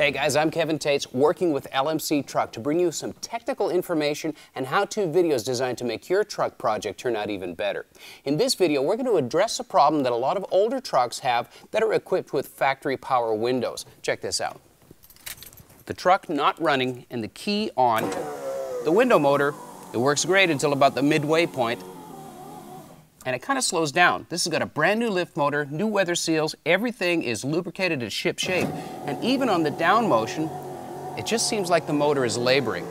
Hey guys, I'm Kevin Tetz, working with LMC Truck to bring you some technical information and how-to videos designed to make your truck project turn out even better. In this video, we're going to address a problem that a lot of older trucks have that are equipped with factory power windows. Check this out. The truck not running and the key on the window motor, it works great until about the midway point, and it kind of slows down. This has got a brand new lift motor, new weather seals, everything is lubricated to ship shape. And even on the down motion, it just seems like the motor is laboring.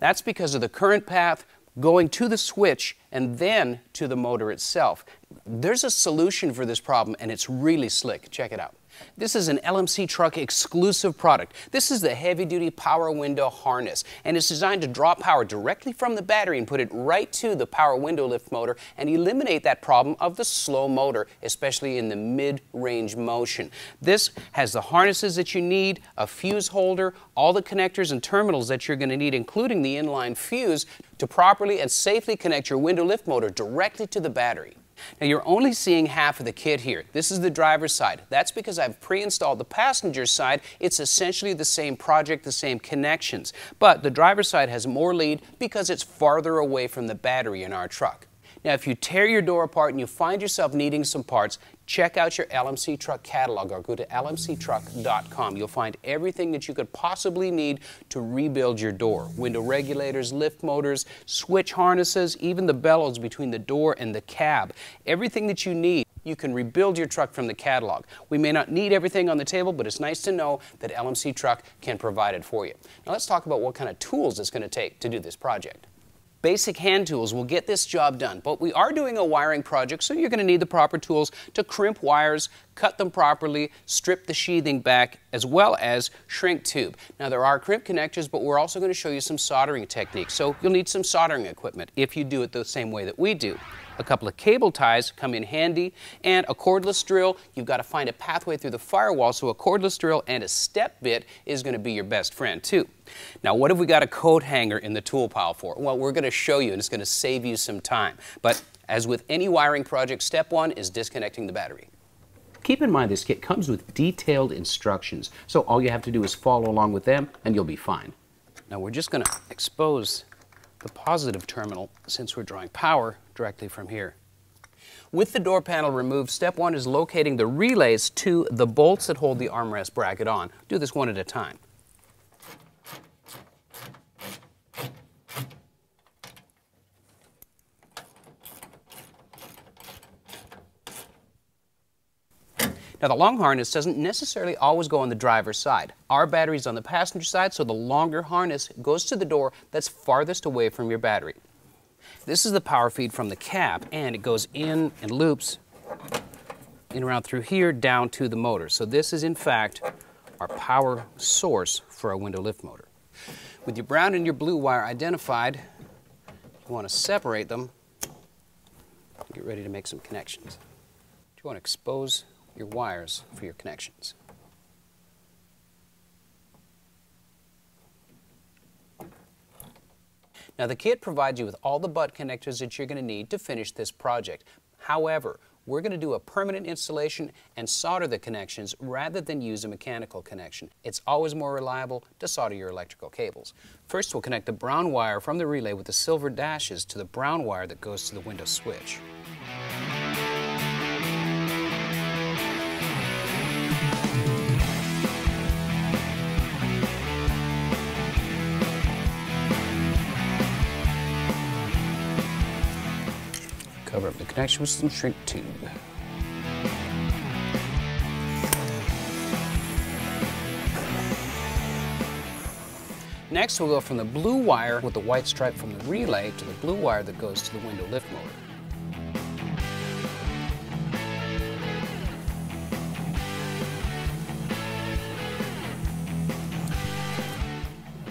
That's because of the current path going to the switch and then to the motor itself. There's a solution for this problem and it's really slick. Check it out. This is an LMC truck exclusive product. This is the heavy duty power window harness and it's designed to draw power directly from the battery and put it right to the power window lift motor and eliminate that problem of the slow motor, especially in the mid-range motion. This has the harnesses that you need, a fuse holder, all the connectors and terminals that you're going to need, including the inline fuse, to properly and safely connect your window lift motor directly to the battery. Now you're only seeing half of the kit here. This is the driver's side. That's because I've pre-installed the passenger side. It's essentially the same project, the same connections. But the driver's side has more lead because it's farther away from the battery in our truck. Now, if you tear your door apart and you find yourself needing some parts, check out your LMC Truck catalog or go to lmctruck.com. You'll find everything that you could possibly need to rebuild your door. Window regulators, lift motors, switch harnesses, even the bellows between the door and the cab. Everything that you need you can rebuild your truck from the catalog. We may not need everything on the table, but it's nice to know that LMC Truck can provide it for you. Now let's talk about what kind of tools it's going to take to do this project. Basic hand tools will get this job done, but we are doing a wiring project, so you're going to need the proper tools to crimp wires, cut them properly, strip the sheathing back, as well as shrink tube. Now there are crimp connectors, but we're also going to show you some soldering techniques, so you'll need some soldering equipment if you do it the same way that we do. A couple of cable ties come in handy, and a cordless drill. You've got to find a pathway through the firewall, so a cordless drill and a step bit is going to be your best friend, too. Now, what have we got a coat hanger in the tool pile for? Well, we're going to show you, and it's going to save you some time. But as with any wiring project, step one is disconnecting the battery. Keep in mind this kit comes with detailed instructions, so all you have to do is follow along with them and you'll be fine. Now we're just going to expose the positive terminal since we're drawing power directly from here. With the door panel removed, step one is locating the relays to the bolts that hold the armrest bracket on. Do this one at a time. Now the long harness doesn't necessarily always go on the driver's side. Our battery is on the passenger side, so the longer harness goes to the door that's farthest away from your battery. This is the power feed from the cap, and it goes in and loops in around through here down to the motor. So this is in fact our power source for our window lift motor. With your brown and your blue wire identified, you want to separate them. Get ready to make some connections. Do you want to expose your wires for your connections. Now the kit provides you with all the butt connectors that you're going to need to finish this project. However, we're going to do a permanent installation and solder the connections rather than use a mechanical connection. It's always more reliable to solder your electrical cables. First, we'll connect the brown wire from the relay with the silver dashes to the brown wire that goes to the window switch. Cover up the connection with some shrink tube. Next, we'll go from the blue wire with the white stripe from the relay to the blue wire that goes to the window lift motor.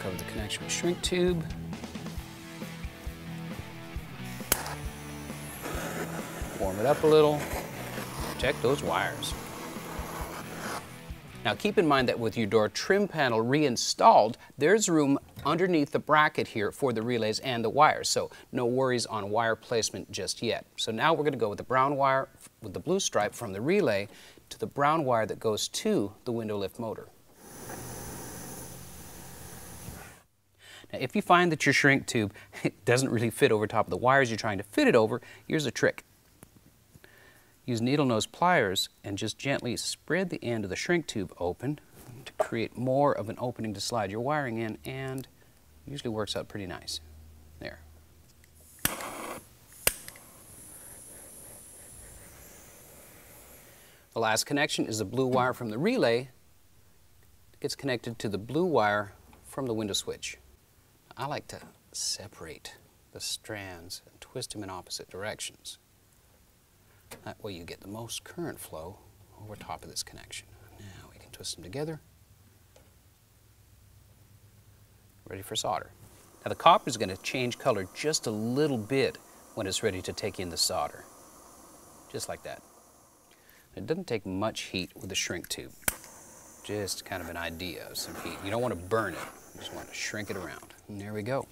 Cover the connection with shrink tube. Warm it up a little, protect those wires. Now keep in mind that with your door trim panel reinstalled, there's room underneath the bracket here for the relays and the wires, so no worries on wire placement just yet. So now we're going to go with the brown wire with the blue stripe from the relay to the brown wire that goes to the window lift motor. Now, if you find that your shrink tube doesn't really fit over top of the wires you're trying to fit it over, here's a trick. Use needle nose pliers and just gently spread the end of the shrink tube open to create more of an opening to slide your wiring in and usually works out pretty nice. There. The last connection is the blue wire from the relay. It's connected to the blue wire from the window switch. I like to separate the strands and twist them in opposite directions. That way you get the most current flow over top of this connection. Now we can twist them together. Ready for solder. Now the copper is going to change color just a little bit when it's ready to take in the solder. Just like that. It doesn't take much heat with a shrink tube. Just kind of an idea of some heat. You don't want to burn it. You just want to shrink it around. And there we go.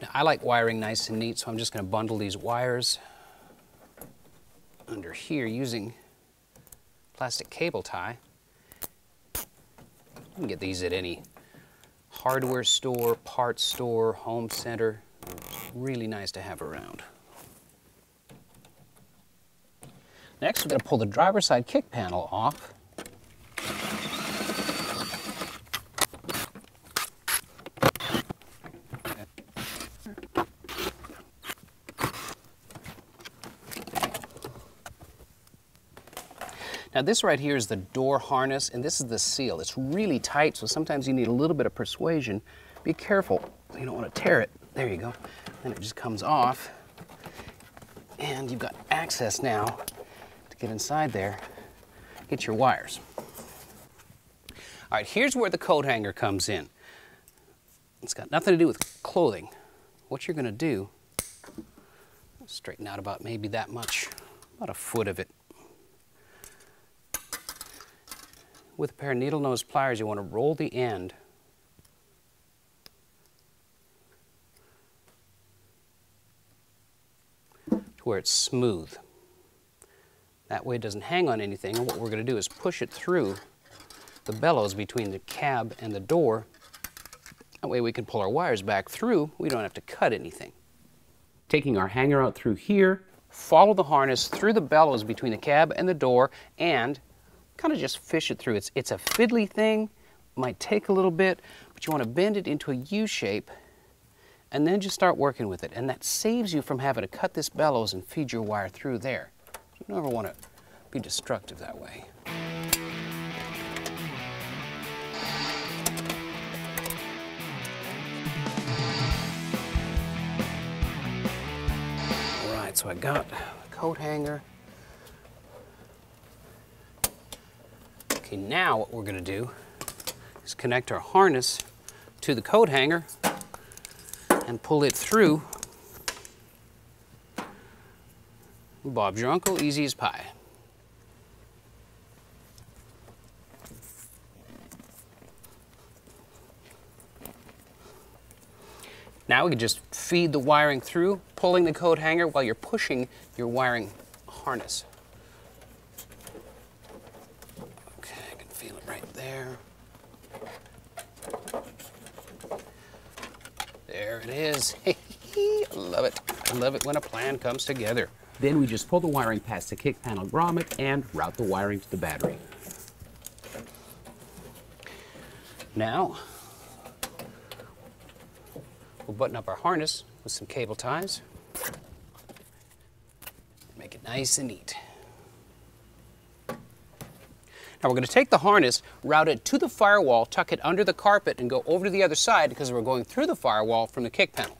Now I like wiring nice and neat, so I'm just going to bundle these wires under here using plastic cable tie. You can get these at any hardware store, parts store, home center. Really nice to have around. Next, we're going to pull the driver's side kick panel off. Now this right here is the door harness and this is the seal. It's really tight so sometimes you need a little bit of persuasion. Be careful, you don't want to tear it. There you go. Then it just comes off and you've got access now to get inside there, get your wires. All right, here's where the coat hanger comes in. It's got nothing to do with clothing. What you're going to do, straighten out about maybe that much, about a foot of it. With a pair of needle nose pliers, you want to roll the end to where it's smooth. That way it doesn't hang on anything. And what we're going to do is push it through the bellows between the cab and the door. That way we can pull our wires back through. We don't have to cut anything. Taking our hanger out through here, follow the harness through the bellows between the cab and the door, and kind of just fish it through. It's, it's a fiddly thing, might take a little bit, but you want to bend it into a U shape and then just start working with it. And that saves you from having to cut this bellows and feed your wire through there. You never want to be destructive that way. All right, so I got a coat hanger, Okay, now what we're going to do is connect our harness to the coat hanger and pull it through. Bob's your uncle, easy as pie. Now we can just feed the wiring through, pulling the coat hanger while you're pushing your wiring harness. there. There it is. I love it. I love it when a plan comes together. Then we just pull the wiring past the kick panel grommet and route the wiring to the battery. Now, we'll button up our harness with some cable ties. Make it nice and neat. Now we're going to take the harness, route it to the firewall, tuck it under the carpet, and go over to the other side because we're going through the firewall from the kick panel.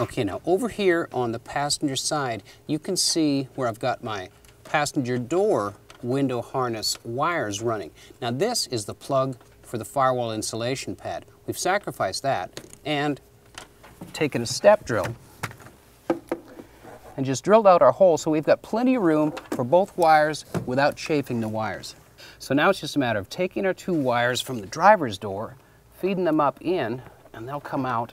Okay, now over here on the passenger side, you can see where I've got my passenger door window harness wires running. Now this is the plug for the firewall insulation pad. We've sacrificed that and taken a step drill and just drilled out our hole so we've got plenty of room for both wires without chafing the wires. So now it's just a matter of taking our two wires from the driver's door, feeding them up in, and they'll come out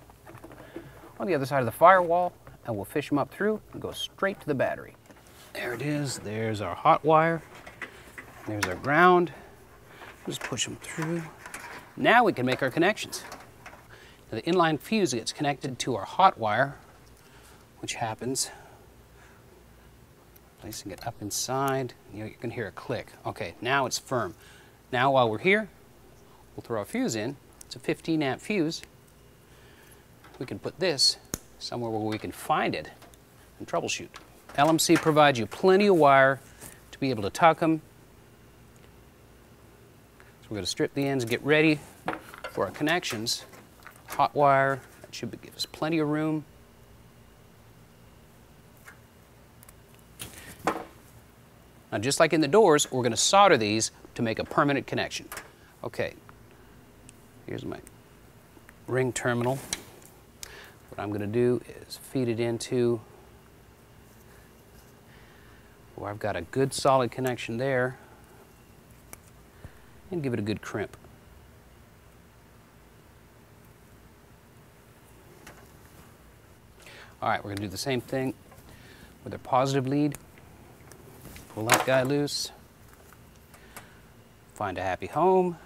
on the other side of the firewall, and we'll fish them up through and go straight to the battery. There it is. There's our hot wire. There's our ground. Just push them through. Now we can make our connections. Now the inline fuse gets connected to our hot wire, which happens placing it up inside. You, know, you can hear a click. Okay, now it's firm. Now while we're here, we'll throw a fuse in. It's a 15 amp fuse. We can put this somewhere where we can find it and troubleshoot. LMC provides you plenty of wire to be able to tuck them. We're going to strip the ends get ready for our connections. Hot wire, that should give us plenty of room. Now just like in the doors, we're going to solder these to make a permanent connection. Okay, here's my ring terminal. What I'm going to do is feed it into where I've got a good solid connection there and give it a good crimp. All right, we're to do the same thing with our positive lead. Pull that guy loose. Find a happy home.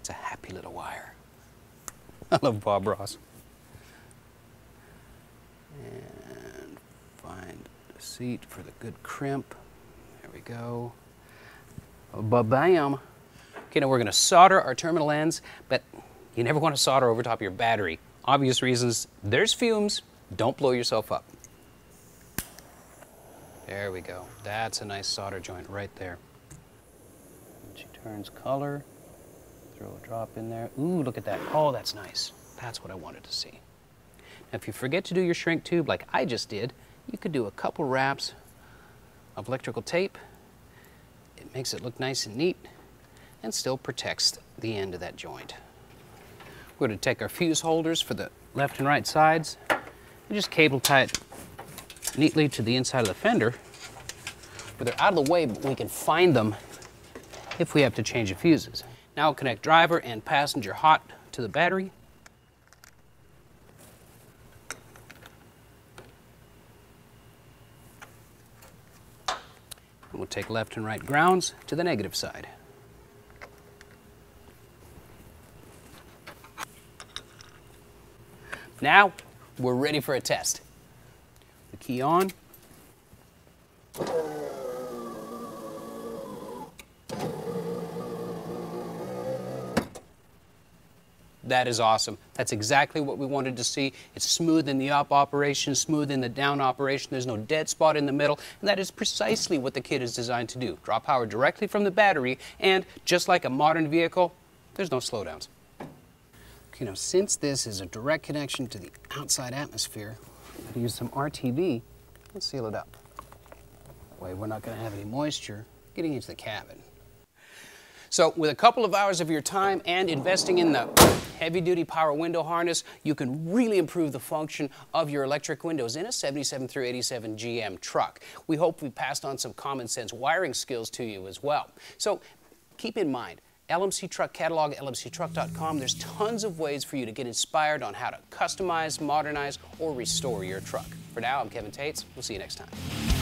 It's a happy little wire. I love Bob Ross. And find a seat for the good crimp. There we go. Ba-bam. Okay, now we're going to solder our terminal ends, but you never want to solder over top of your battery. Obvious reasons, there's fumes, don't blow yourself up. There we go. That's a nice solder joint right there. She turns color. Throw a drop in there. Ooh, look at that. Oh, that's nice. That's what I wanted to see. Now, if you forget to do your shrink tube like I just did, you could do a couple wraps of electrical tape. It makes it look nice and neat and still protects the end of that joint. We're going to take our fuse holders for the left and right sides and just cable tie it neatly to the inside of the fender where they're out of the way, but we can find them if we have to change the fuses. Now I'll connect driver and passenger hot to the battery. And we'll take left and right grounds to the negative side. Now, we're ready for a test. The key on. That is awesome. That's exactly what we wanted to see. It's smooth in the up operation, smooth in the down operation. There's no dead spot in the middle. And that is precisely what the kit is designed to do. Draw power directly from the battery, and just like a modern vehicle, there's no slowdowns. Okay, know, since this is a direct connection to the outside atmosphere, to use some RTV and seal it up. That way we're not going to have any moisture getting into the cabin. So with a couple of hours of your time and investing in the heavy-duty power window harness, you can really improve the function of your electric windows in a 77 through 87 GM truck. We hope we passed on some common sense wiring skills to you as well. So keep in mind, LMC Truck Catalog at lmctruck.com. There's tons of ways for you to get inspired on how to customize, modernize, or restore your truck. For now, I'm Kevin Tetz. We'll see you next time.